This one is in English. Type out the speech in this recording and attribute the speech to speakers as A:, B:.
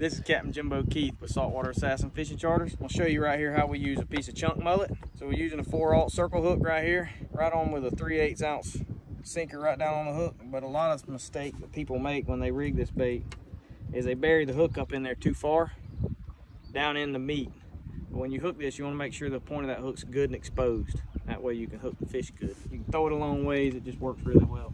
A: This is Captain Jimbo Keith with Saltwater Assassin Fishing Charters. I'll show you right here how we use a piece of chunk mullet. So we're using a 4 aught circle hook right here, right on with a 3 8 ounce sinker right down on the hook. But a lot of mistake that people make when they rig this bait is they bury the hook up in there too far, down in the meat. But when you hook this, you want to make sure the point of that hook's good and exposed. That way you can hook the fish good. You can throw it a long ways, it just works really well.